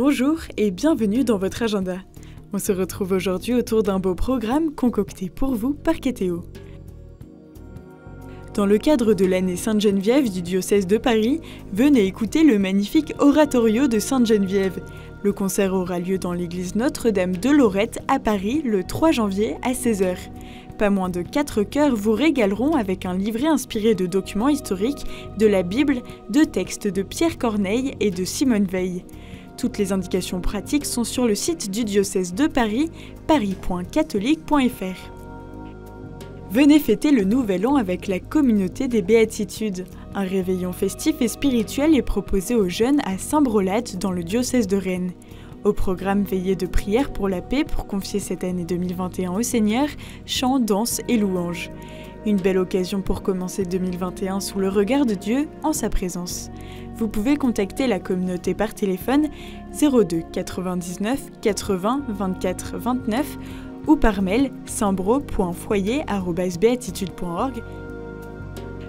Bonjour et bienvenue dans votre agenda. On se retrouve aujourd'hui autour d'un beau programme concocté pour vous par Kétéo. Dans le cadre de l'année Sainte-Geneviève du diocèse de Paris, venez écouter le magnifique oratorio de Sainte-Geneviève. Le concert aura lieu dans l'église Notre-Dame de Lorette à Paris le 3 janvier à 16h. Pas moins de 4 chœurs vous régaleront avec un livret inspiré de documents historiques, de la Bible, de textes de Pierre Corneille et de Simone Veil. Toutes les indications pratiques sont sur le site du diocèse de Paris, paris.catholique.fr. Venez fêter le Nouvel An avec la communauté des Béatitudes. Un réveillon festif et spirituel est proposé aux jeunes à Saint-Brolade dans le diocèse de Rennes. Au programme Veillée de prière pour la paix pour confier cette année 2021 au Seigneur, chants, danses et louanges. Une belle occasion pour commencer 2021 sous le regard de Dieu en sa présence. Vous pouvez contacter la communauté par téléphone 02 99 80 24 29 ou par mail sambro.foyer.beatitude.org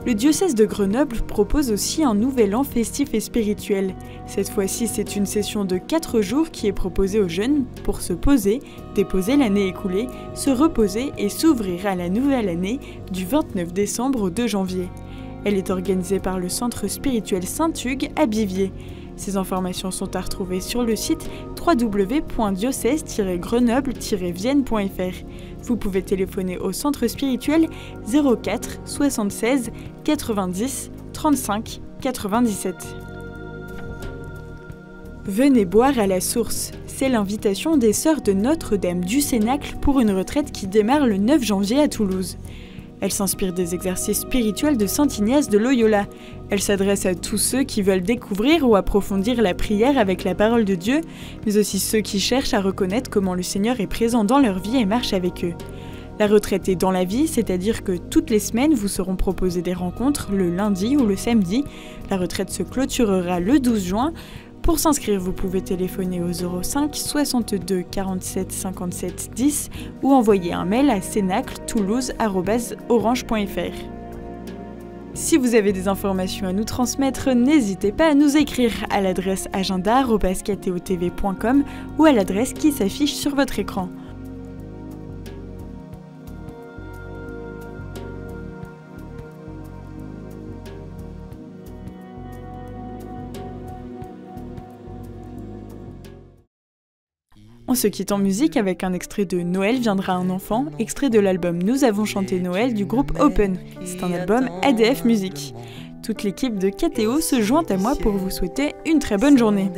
le diocèse de Grenoble propose aussi un nouvel an festif et spirituel. Cette fois-ci, c'est une session de 4 jours qui est proposée aux jeunes pour se poser, déposer l'année écoulée, se reposer et s'ouvrir à la nouvelle année du 29 décembre au 2 janvier. Elle est organisée par le Centre spirituel Saint-Hugues à Bivier. Ces informations sont à retrouver sur le site www.diocèse-grenoble-vienne.fr. Vous pouvez téléphoner au centre spirituel 04 76 90 35 97. Venez boire à la source. C'est l'invitation des sœurs de Notre-Dame du Cénacle pour une retraite qui démarre le 9 janvier à Toulouse. Elle s'inspire des exercices spirituels de Saint Ignace de Loyola. Elle s'adresse à tous ceux qui veulent découvrir ou approfondir la prière avec la parole de Dieu, mais aussi ceux qui cherchent à reconnaître comment le Seigneur est présent dans leur vie et marche avec eux. La retraite est dans la vie, c'est-à-dire que toutes les semaines vous seront proposées des rencontres le lundi ou le samedi. La retraite se clôturera le 12 juin. Pour s'inscrire, vous pouvez téléphoner au 05 62 47 57 10 ou envoyer un mail à cénacle-toulouse-orange.fr. Si vous avez des informations à nous transmettre, n'hésitez pas à nous écrire à l'adresse agenda.com ou à l'adresse qui s'affiche sur votre écran. On se quitte en musique avec un extrait de Noël viendra un enfant, extrait de l'album Nous avons chanté Noël du groupe Open. C'est un album ADF Musique. Toute l'équipe de KTO se joint à moi pour vous souhaiter une très bonne journée.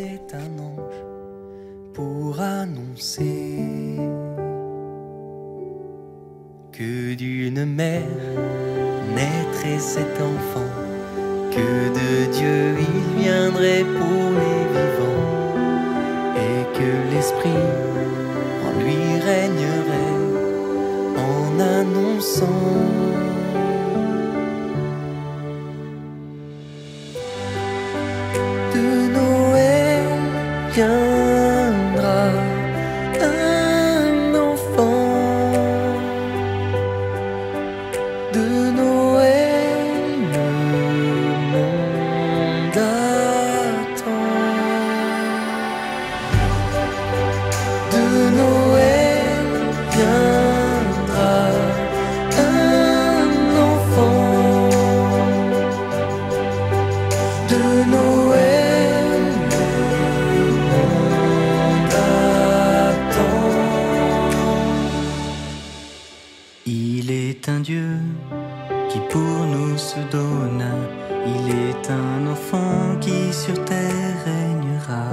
Que d'une mère naîtrait cet enfant, de Noël qui pour nous se donne Il est un enfant qui sur terre régnera.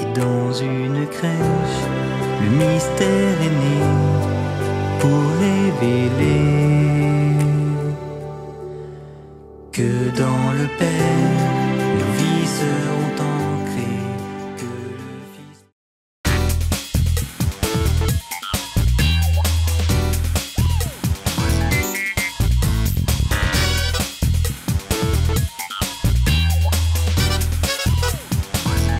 Et dans une crèche le mystère est né Pour révéler que dans le Père, nos vies